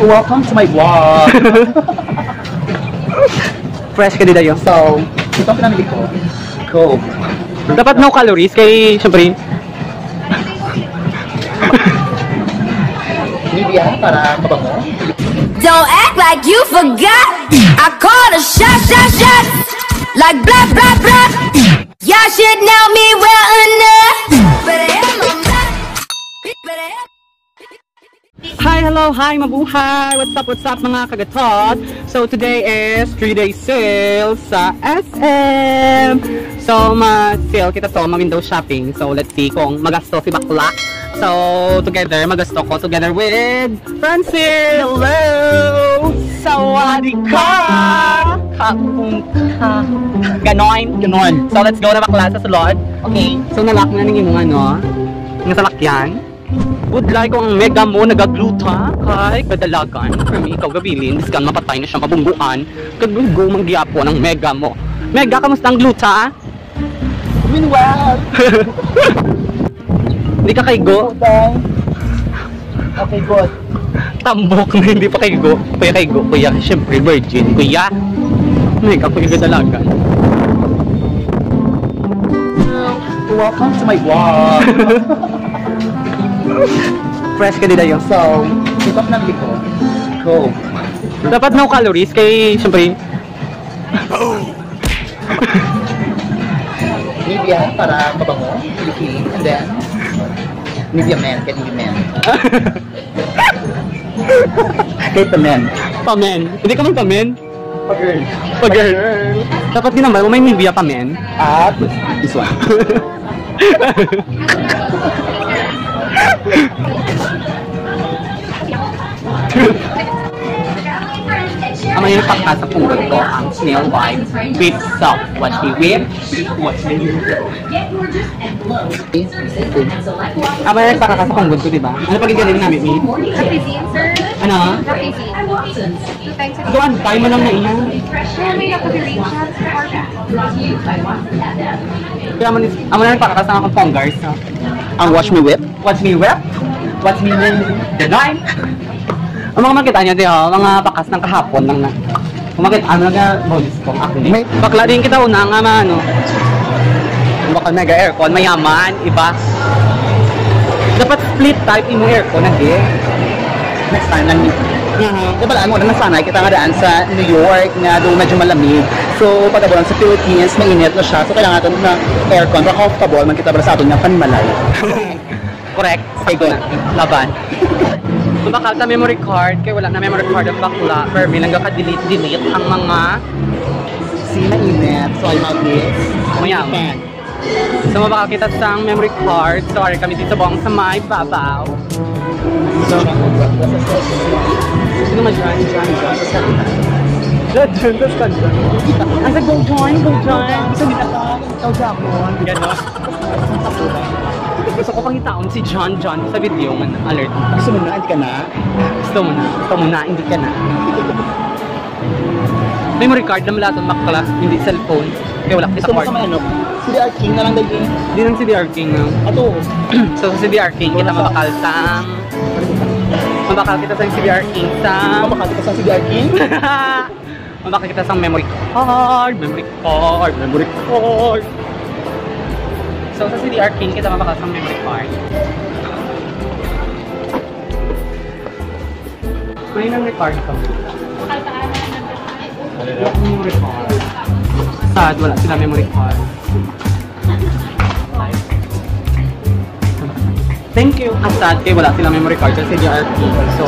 Welcome to my vlog. Fresh ka din dayo. so, ito ang pinamili ko. Coke. Dapat no calories kay syempre Nivea para mabango. Don't act like you forgot. I called a shot, shot, shot. Like blah, blah, blah. Y'all should know me well enough. Better have my back. Better have Hi, hello, hi, mabuhay! What's up, what's up mga kagatot? So today is 3-day sale sa SM! So ma-sale kita to, ma-window shopping. So let's see kung magasto si Bakla. So together, magasto ko together with Francis! Hello! Sawadee ka! Kapung ka! Ganon! Ganon. So let's go na Bakla sa sulod. Okay. So nalock na ng imong ano, ng salakyan. Would like kung mega mo nagagluta kay kadalagan. For me, ikaw gabilin, diskan mapatay na siya mabungguan. Kagugo manggiapo ng mega mo. Mega, kamusta ang gluta? Meanwhile, Hindi ka kaigo? Okay, good. Tambok na hindi pa kaigo. Kuya kaigo, kuya, syempre virgin. Kuya, mega kuya kadalagan. Welcome to my vlog. Fresh ka din dayo. so, ito ang pinamili ko. Coke. Dapat no calories kay syempre Nivea para mabango. Kilikili. And then, Nivea Men. Kaya Nivea Men. Kaya pa Men. pamen. Hindi ka man pamen? Pa-girl. Pag girl. Dapat din naman, may Nivea pamen. At this one. Ang may pakka sa punggot ko ang snail white with salt. Watch me whip. Watch me whip. Ang may pakka sa punggot ko, di ba? Ano pag galing namin, Mi? Capizine, sir. Ano? A Doon, tayo mo lang na iyan. May Kaya mo ni- ang mga pakka sa akong ponggars. no? Ang Watch Me Whip. Watch me whip. Watch me design. Ang mga makita niya, di? Mga pakas ng kahapon lang na. Kung makita, ano nga, bonus ko. Ako ni. May- Bakla din kita una nga, ma, ano. Baka mega aircon, mayaman, iba. Dapat split type yung aircon, hindi. Next time lang. Uh-huh. Di ba lang, wala nasanay kita nga daan sa New York na doon medyo malamig. So, pagkabulan sa Philippines, mainit na siya. So, kailangan natin na aircon para comfortable man kita para sa atin nga panmalay. Correct. Na. Laban. Kung bakal sa memory card, kaya wala na memory card ang bakla. Pero may nagkaka-delete-delete ang mga See, mainit. So, I have this. mayaman. So, mabakal kita sa memory card. So, ari kami dito buong sa may babaw. Sino. Dyan, dyan. Tapos ka dyan. Ang sa go dyan, go dyan. Gusto nila ka. Ikaw mo. Ganon. Gusto ko pang si John John sa video man alert. gusto mo na, hindi ka na. Gusto mo na. Gusto mo na, hindi ka na. Memory card na mula itong makla, hindi cellphone. Kaya wala kita Gusto mo sa ano, si The King na lang dahil. Hindi lang si DR King. no? Ato, so sa CDR King, kita mabakal sa... Mabakal kita sa CDR King sa... kapakati ka sa The King. mabakal kita sa memory card, memory card, memory card. So sa CDR King, kita mabakal sa memory card. May memory card ka. Wala memory wala sila memory card. Thank you. Ang sad kay wala silang memory card sa CDRP. So,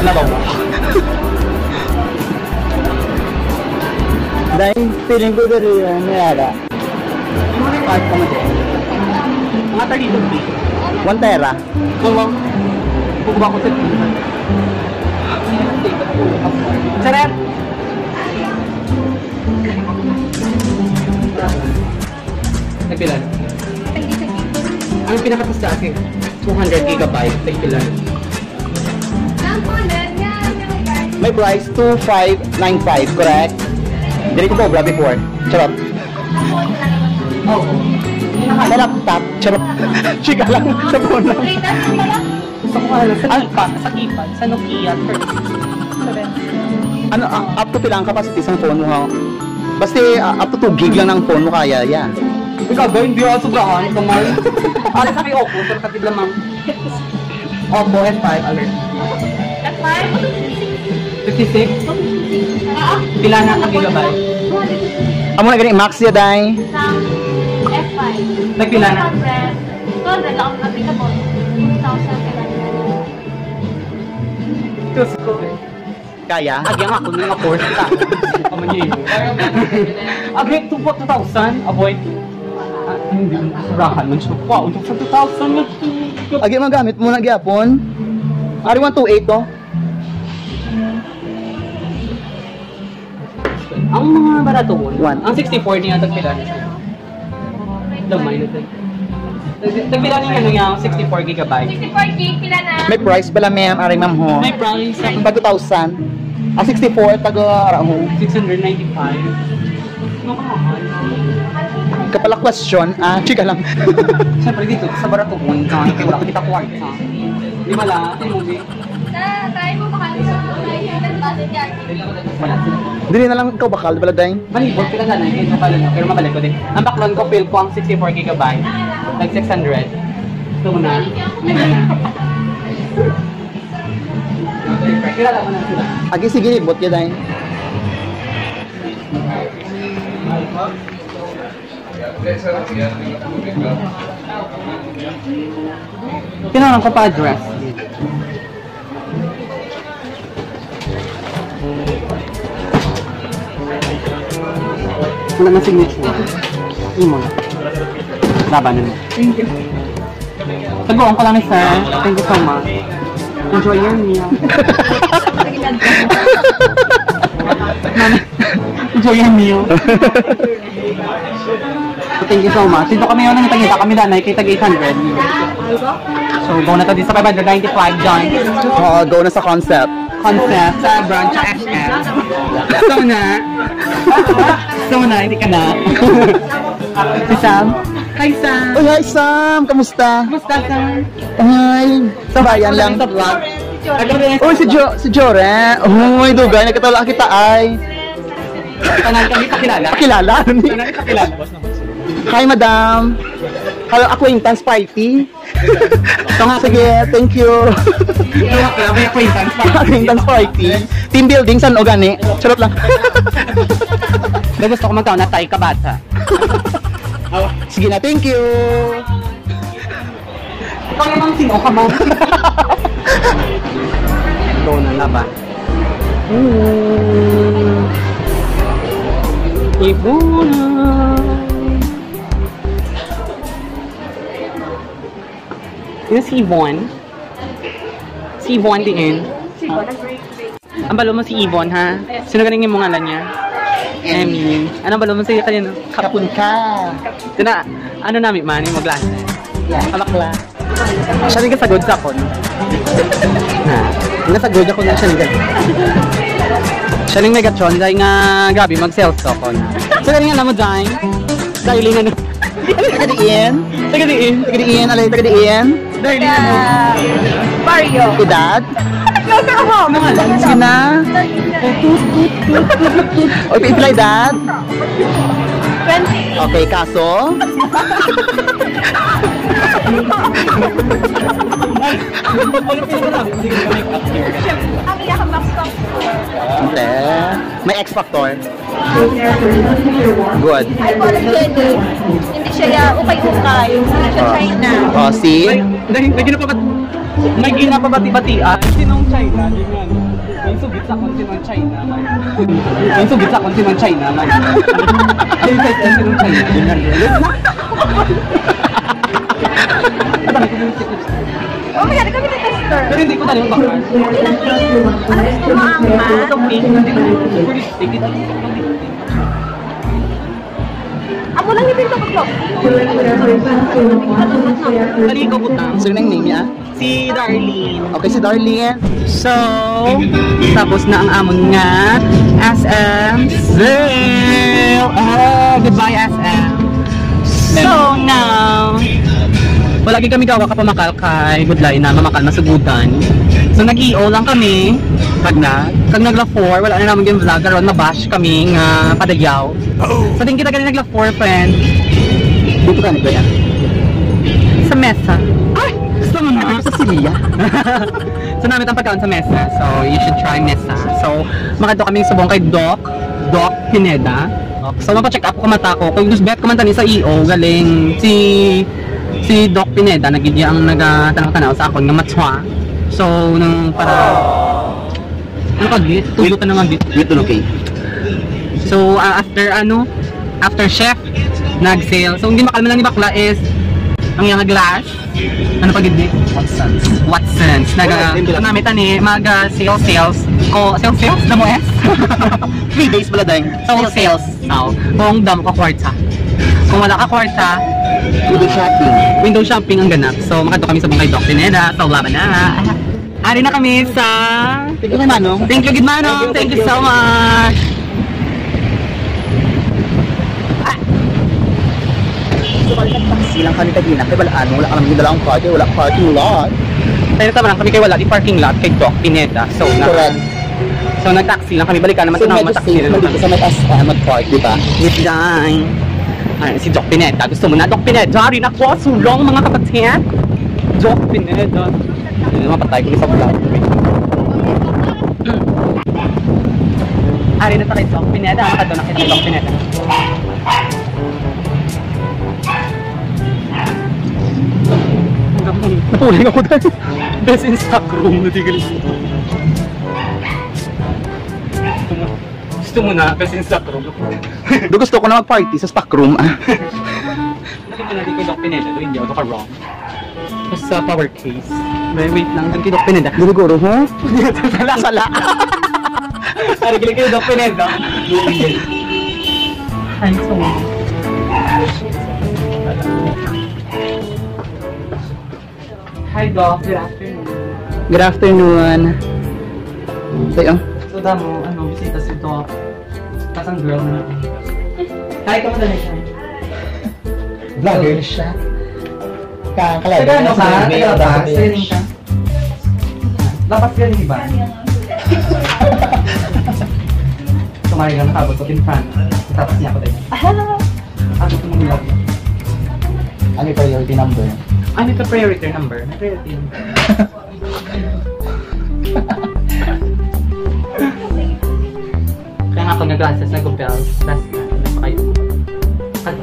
Ano ba mo? Dahil feeling ko dito yung mayara. memory card ka mo din. Mga 32 feet. One tera. Kung Kukuha ko sa pizza. Sarap! Nagpilan? Ang pinakatas sa akin, 200 gigabyte sa ipilan. May price 2595, correct? Dili ko cobra before. Charot. Oh. Sa laptop. Charot. Chika lang sa phone lang. Gusto ko alam, sa keypad, sa keypad, sa Nokia 30. Ano, ah, up to pilang capacity sa phone mo ha? Basta ah, up to 2 gig lang ng phone mo kaya, yeah. Ikaw ba, hindi ako sobrahan, kamay. Alam sabi ko, Oppo, pero katid lamang. Oppo F5, alert. That's fine. 56? Pila na ang gigabyte? Amo na gani max ya dai. Isang F5. Nagpila na? 200. 200 lang ang applicable. 2,700. Diyos ko. Kaya? Agyan ako ng mga course ka. Kamanyin. Agyan, 2,000, avoid. Ah, hindi, sobrahan man siya. Wow, 2,000 na Agi magamit mo na gyapon. Ari 128 to. Ang mga barato One. ang 64 niya tagpila na tag. Tag- Tagpila niya ano niya, 64 gigabyte. 64 gig, pila na? May price pala ma'am, ari ma'am ho. May price sa Pag 2,000. Ah 64 taga ara ho. 695. Nakamahal. Kapala question, ah chika lang. Siyempre dito, sa barato ko, kaya wala kita kwarta. Di ba la, ay movie? Dili na lang ikaw bakal pala dai. Malibot, pila sana, hindi ko pala, pero mabalik ko din. Ang background ko, feel ko ang 64 gigabyte. Like 600. Ito mo na. Kilala mo na sila. Agi sige bot ya dai. Kailangan ko pa address. Wala na signature. Yun mo na. Labanan mo. Thank you. Tagoon ko lang ni sir. Thank you so much. Enjoy your meal. Enjoy your meal. So, thank you so much. Dito kami yun, nangitagita kami na, nakikita 800. So, go na to din sa 595 John. Oh, go na sa concept. Concept sa branch SM. So na, so na, hindi ka na. si Sam. Hi Sam. Uy, hi Sam, kamusta? Kumusta Sam? Hi. Sa bayan lang. Sa vlog. Uy, si Jo, si Jore. Uy, dugay, nakatala kita ay. Tanan kami kakilala. Pakilala. Tanan kakilala. Hi, madam. Hello, acquaintance party. Ito nga, Sige, thank you. May acquaintance pa. acquaintance party. Team building, san o gani? Charot lang. May gusto ko magtaon na tayo kabata. Sige na, thank you. Ikaw naman sino ka mo? Ito na laban. Ibuna. Yun si Yvonne. Si Yvonne din. Ang balo mo si Yvonne, ha? Sino galing yung ngalan niya? Emmy. Anong balo mo sa kanina? Kapun ka. Ito na, ano namin man, yung maglasa. Alakla. Siya rin kasagod sa ako. no? Ha? Nasagod ako na siya rin Siya rin megatron dahil nga grabe mag-sales ko ako na. So ganyan nga mo dahil. Dahil nga no. Tagadiin. Tagadiin. Tagadiin, alay, tagadiin. Dahil nga no. Barrio. Edad. Mga alam. Sige na. Oy, pipila edad. 20. Okay, kaso? Ang box box. Hindi. May X factor. Good. Jenny. Hindi siya ya, ukay-ukay. Hindi siya China. Oh, see? Dahil may gina pa ba may gina pa bati-batian. Sinong China? Ganyan. May sugit sa kung sinong China. man. May sugit sa kung sinong China. man. Ay, kahit ang sinong China. Ganyan. Ano ko yung secret? Oh my God, kami na tester. Pero hindi ko tanong bakit. Ano gusto mo ang ma? Ito, pink. Pretty sticky. Amo Ngipin ka baklo. Kanina ko butang. So, yun ang name niya? Si Darlene. Okay, si Darlene. So, tapos na ang amon nga SM sale. Ah, goodbye SM. So now, wala kami gawa ka pamakal kay Budlay na mamakal masugudan. So nag-EO lang kami pag na kag nagla 4 wala na naman yung vlog aron mabash kami nga padayaw. So din kita ganun nagla 4 friend Dito ka nito yan. sa mesa. Ay, gusto mo na? Sa Silia. so namin ang pagkaon sa mesa. So you should try mesa. So makadto kami subong kay Doc, Doc Pineda. So mapacheck up ko mata ko. Kung gusto bet ko man tani sa EO galing si si Doc Pineda nagidya ang nagatanong-tanaw sa akon nga matswa. So nung para ano ka git? Tulo ka na nga git. Dito, okay. So ah, after ano, after chef nag-sale. So hindi makalman lang ni bakla is ang yung glass. Ano pa gid? Watsons. Watsons. Naga Wala, namin tani mag uh, sales sales. Ko sales sales na mo eh. Three days pala dahil. So sales. So, kung dam ka kwarta. Kung wala ka kwarta, Window shopping. window shopping ang ganap. So makadto kami sa bungkay Doc Pineda. So laban na. Ari na kami sa Ito kay Manong. Thank you, good manong. Thank you so much. So, balik ang taxi lang kami kagina. Kaya wala ano, wala ka naman yung dalawang party, wala parking lot. Tayo tama lang kami kay wala di parking lot kay Doc Pineda. So na Correct. So nag-taxi lang kami balikan naman So, sa naman medyo taxi safe na man naman. sa mataas ka mag-park, di ba? With Dine. Ay, si Doc Pineda. Gusto mo na, Doc Pineda? Rin ako, sulong mga kapatid. Doc Pineda. Hindi mapatay ko sa vlog. Ari na tayo, Doc Pineda. Ano ka doon nakita Pineda? Napuling ako dahil. Best in stock room. Natigalis ko. Gusto mo, na, best in stock room. Do gusto ko na mag-party sa stock room. ah. Nakita natin kay Doc Pineda, doon hindi ako ka-wrong. Tapos sa power case. May wait lang, kay Doc Pineda. Diniguro, ha? Sala, sala. Ari, kay Doc Pineda. Ay, so. Hi Doc, good afternoon. Good afternoon. Tayo. So damo, ano, bisita si Doc. Tapos ang girl na Hi, kamusta na siya? Vlogger siya. Kakalaga. Taga ano ka? Taga lapas? Training ka? Lapas ka rin ba? Sumari ka nakabot ko in front. Tapos niya ako tayo. Ako ito mong love. Ano yung priority number? Ano ito priority number? Priority number. Kaya nga ako nag-glasses, nag-gupel. Last na, nagpakayo. Ano?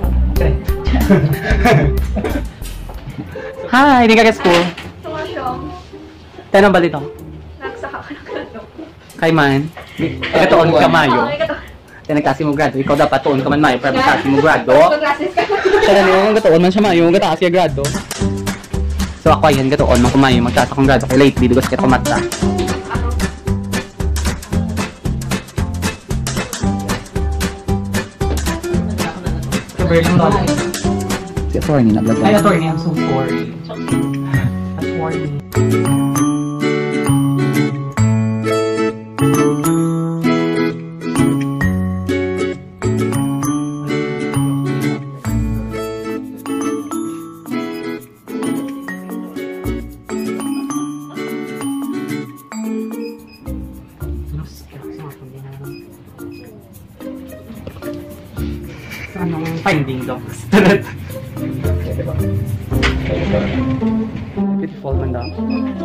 Hi, hindi ka ka school. Sumasyong. Tanong ba dito? Nagsaka ka ng kalong. Kay man. Ikaw tuon ka mayo. Okay, ito. Kaya nagkasi mo grado. Ikaw dapat tuon ka man mayo. Pero nagkasi mo grado. Kaya nyo, gatuon man siya mayo. Gataas siya grado. So ako ayan, gatuon man kumayo. Magtaas akong grado. Kay lately, dugas kita kumata. Ba? Si attorney na vlog. Ay, attorney, I'm so sorry. Finding dogs? Beautiful man daw.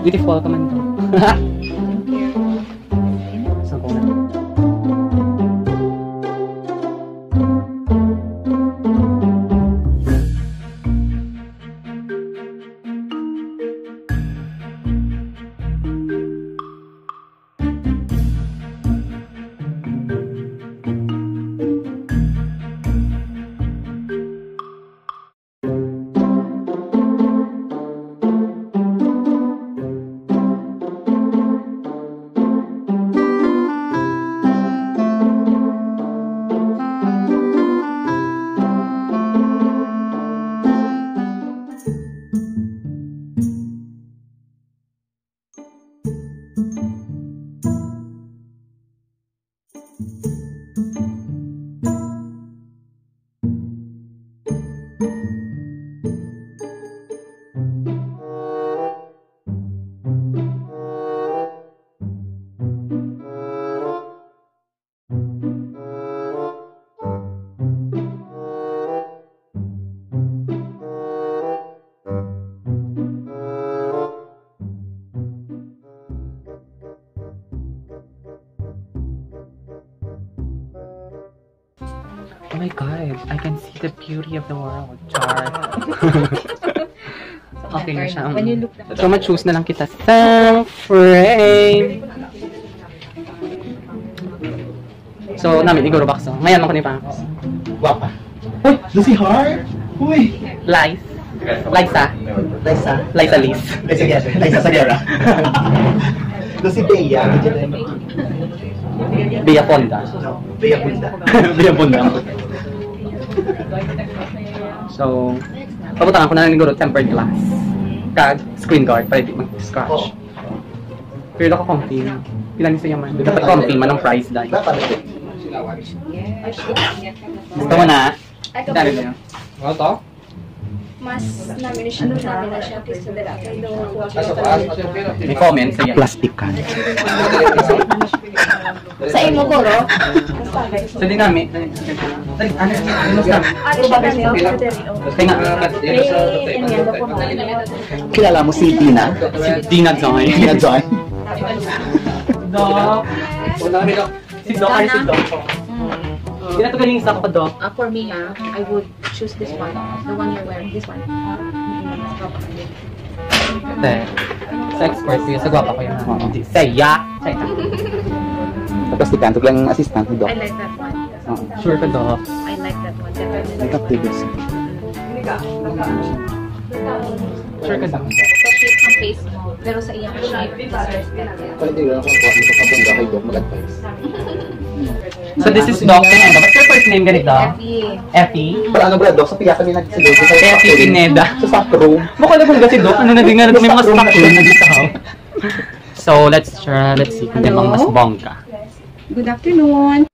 Beautiful ka man daw. Música Oh my god, I can see the beauty of the world. Char. okay na siya. When you look So, ma-choose na lang kita sa frame. So, namin, iguro box. Ngayon ako ni Pax. Guwapa. Uy, Lucy Hart! Uy! Lies. Liza. Liza. Liza Liz. Liza Sagera. Lucy Bea. Bea Fonda. Bea Punda. Bea Fonda. So, pabutangan ko na lang siguro tempered glass. Kag screen guard para di mag-scratch. Pero ako comfy. Pinali sa yaman. Dapat comfy man ang price dahil. Dapat. Gusto mo na? Dali na yun. Mas namin siya namin na siya la kay do May comment sa yan. Plastic ka. Sa imo ko ro. So, dinamit. Dali, ano? Ano sa Ano siya sa ko mo. Kilala mo si Tina? si Dina Joy. Tina Joy? Doc. Si Doc, ay si Doc. Hindi na ito galing sa ako, Doc. Uh, for me, ah, I would choose this one. The one you're wearing. This one. Ate, sa expert ko yun, sa gwapa ko yun. Hindi, Saya! Saya. Tapos tikan, ito lang assistant ni Doc. I like that one. Sure ka, Doc. I like that one. Definitely. Makeup tips. Sure ka, Doc. Sa shape ng face mo. Pero sa iyang shape, deserves talaga. Pwede lang kung po ito kabunda kay Doc mag-advise. So this is Doc Pineda. What's your first name ganito? Effie. Effie? Pero ano ba, Doc? Sa piya kami nagsilog. Effie Pineda. Sa stock room. Mukha na ba si Doc? Ano na din nga may mga Stock room na dito. So let's try, let's see kung may mga mas bongga. Good afternoon.